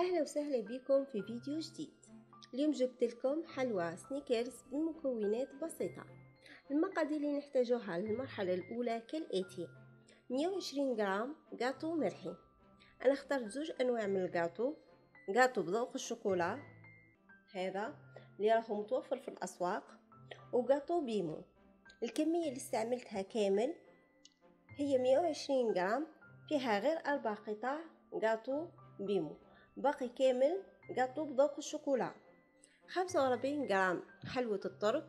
أهلا وسهلا بكم في فيديو جديد. اليوم جبت لكم حلوى سنيكرز بمكونات بسيطة. المقادير اللي نحتاجوها للمرحلة الأولى كالآتي. 120 غرام جاتو مرحي. أنا اخترت زوج أنواع من ال gâteau gâteau بذوق الشوكولا هذا اللي راهو متوفر في الأسواق وجاتو بيمو. الكمية اللي استعملتها كامل هي 120 غرام فيها غير أربع قطع جاتو بيمو. باقي كامل جاتو بذوق الشوكولا. خمسة وربعين جرام حلوة الطرق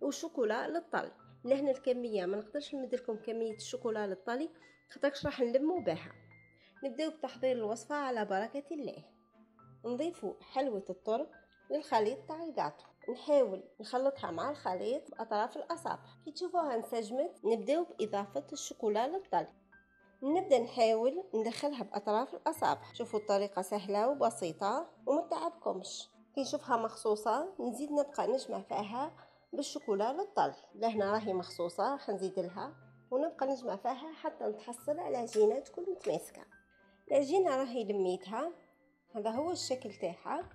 وشوكولا للطل لهنا الكمية ما نقدرش نمدلكم كمية الشوكولا للطلي خاطرش راح نلمو بها. نبداو بتحضير الوصفة على بركة الله. نضيفو حلوة الطرق للخليط تاع الجاتو نحاول نخلطها مع الخليط بأطراف الأصابع. كي تشوفوها انسجمت نبداو بإضافة الشوكولا للطلي. نبدأ نحاول ندخلها بأطراف الأصابع. شوفوا الطريقة سهلة وبسيطة ومتعبكمش. كي نشوفها مخصوصة نزيد نبقى نجمع فيها بالشوكولا للطل. لهنا راهي مخصوصة راح نزيد لها ونبقى نجمع فيها حتى نتحصل على عجينه تكون متماسكة. العجينه راهي لميتها. هذا هو الشكل تاعها.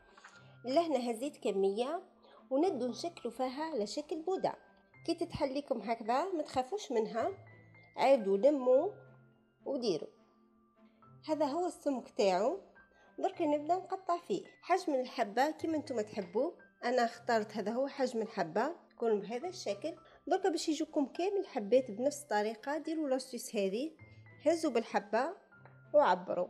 لهنا هزيت كمية وندو نشكلوا فيها على شكل بودا. كي تتحليكم هكذا ما تخافوش منها. عاودوا لموا وديروا هذا هو السمك تاعو. درك نبدا نقطع فيه. حجم الحبة كيما نتوما تحبوا. أنا اخترت هذا هو حجم الحبة تكون بهذا الشكل. درك باش يجوكم كامل حبات بنفس الطريقة ديروا لاستيس هذه. هزوا بالحبة وعبروا.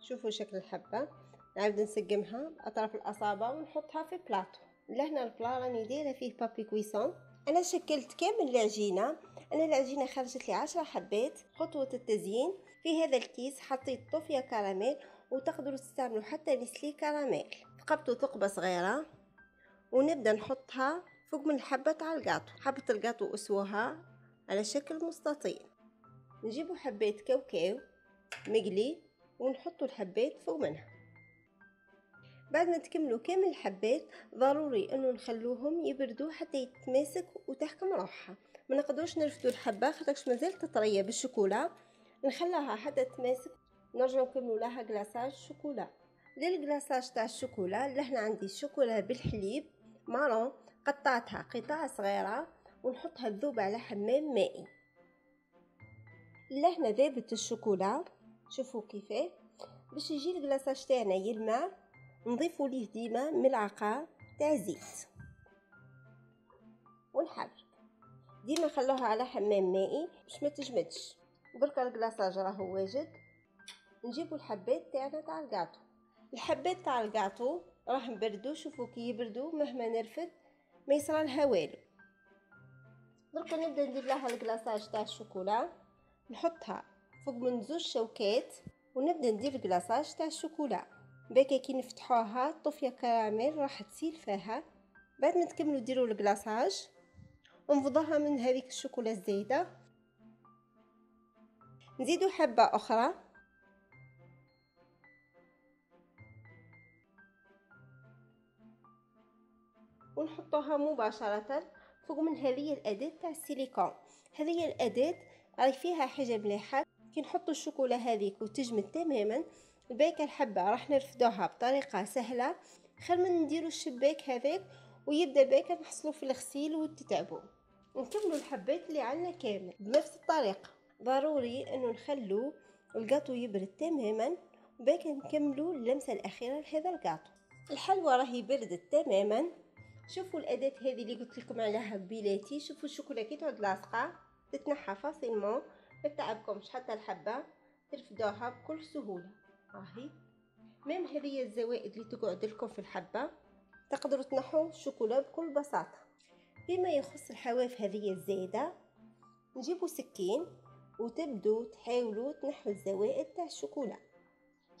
شوفوا شكل الحبة. نعاود نسقمها باطراف الأصابع ونحطها في بلاطو. لهنا ال plat راني دايرة فيه papier cuisson. أنا شكلت كامل العجينة. أنا العجينة خرجت لي عشرة حبات خطوة التزيين. في هذا الكيس حطيت طوفيا كراميل وتقدروا تستعملوا حتى نسلي كراميل. ثقبتوا ثقبه صغيرة ونبدأ نحطها فوق من الحبه تاع الجاتو حبة الجاتو أسوها على شكل مستطيل. نجيبوا حبات كاوكاو مقلي ونحطوا الحبات فوق منها. بعد ما تكملوا كامل الحبات ضروري إنه نخلوهم يبردوا حتى يتماسك وتحكم روحها. ما نقدروش نرفدوا الحبة خاطرش مازالت طريه بالشوكولا. نخليها حتى تماسك نرجع نكملوا لها كلاصاج شوكولا. للكلاصاج تاع الشوكولا لهنا عندي الشوكولا بالحليب مارون قطعتها قطع صغيرة ونحطها تذوب على حمام مائي. لهنا ذابت الشوكولا شوفوا كيفاه. باش يجي ال glaçage تاعنا يلمع نضيفوا ليه ديما ملعقة تاع زيت. ونحرك. ديما خلوها على حمام مائي باش ما تجمدش. درك ال glaçage راهو واجد. نجيبو الحبات تاعنا تاع الكاطو. الحبات تاع الكاطو راح نبردو شوفوا كي يبردو مهما نرفد ما يصرى لها والو. درك نبدأ ندير لها ال glaçage تاع الشوكولا. نحطها فوق من زوج شوكات ونبدأ ندير الكلاصاج تاع الشوكولا. باكا كي نفتحوها طوفيا كراميل راح تسيل فيها. بعد ما تكملوا ديروا الكلاصاج ونفضوها من هذيك الشوكولا الزايدة. نزيدو حبة أخرى. ونحطوها مباشرة فوق من هذه الأداة تاع السيليكون. هذه الأداة راهي فيها حاجة مليحه كي نحطو الشوكولا هذيك وتجمد تماما الباكه الحبة راح نرفدوها بطريقة سهلة. خير من نديرو الشباك هذاك ويبدأ الباكه نحصلو في الغسيل وتتعبوا نكملوا الحبات اللي عندنا كامل. بنفس الطريقة. ضروري إنه نخلو القاطو يبرد تماما باك نكملوا اللمسة الأخيرة لهذا القاطو الحلوى راهي بردت تماما. شوفوا الأداة هذه اللي قلت لكم عليها بيلاتي شوفوا الشوكولا كي تعود لاصقة. تتنحى facilement ما تعبكمش حتى الحبة. ترفدوها بكل سهولة. راهي. même هذه الزوائد اللي تقعد لكم في الحبة. تقدروا تنحوا الشوكولا بكل بساطة. بما يخص الحواف هذه الزايدة نجيبوا سكين وتبدو تحاولوا تنحوا الزوائد تاع الشوكولا.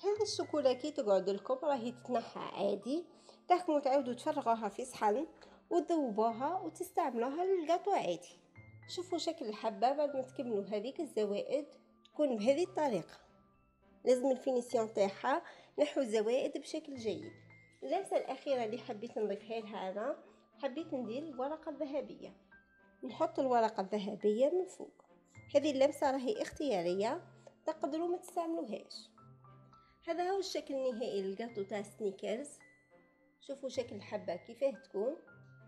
هذه الشوكولا كي تقعد لكم راهي تتنحى عادي تحكموا تعاودوا تفرغوها في صحن وتذوبوها وتستعملوها للقاطو عادي. شوفوا شكل الحبة بعد ما تكملوا هذيك الزوائد تكون بهذه الطريقة. لازم الفينيسيون تاعها نحو الزوائد بشكل جيد. اللمسة الأخيرة اللي حبيت نضيفها لها أنا حبيت ندير الورقة الذهبية. نحط الورقة الذهبية من فوق. هذه اللمسة راهي اختيارية تقدروا ما تستعملوهاش. هذا هو الشكل النهائي للجاتو تاع سنيكرز. شوفوا شكل الحبة كيفاه تكون.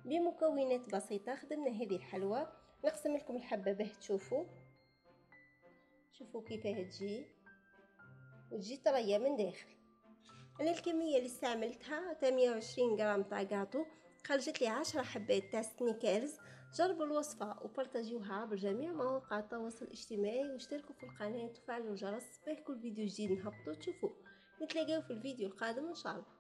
بمكونات بسيطة خدمنا هذه الحلوى. نقسم لكم الحبة باه تشوفوا. شوفوا كيفاه تجي. وتجي طرية من داخل. أنا الكمية اللي استعملتها تا 120 غرام تاع جاتو خرجت لي عشرة حبات تاع سنيكرز جربوا الوصفة وبرتاجوها بجميع مواقع التواصل الاجتماعي واشتركوا في القناة وفعلوا الجرس باه كل فيديو جديد نهبطو تشوفوه. نتلاقاو في الفيديو القادم إن شاء الله.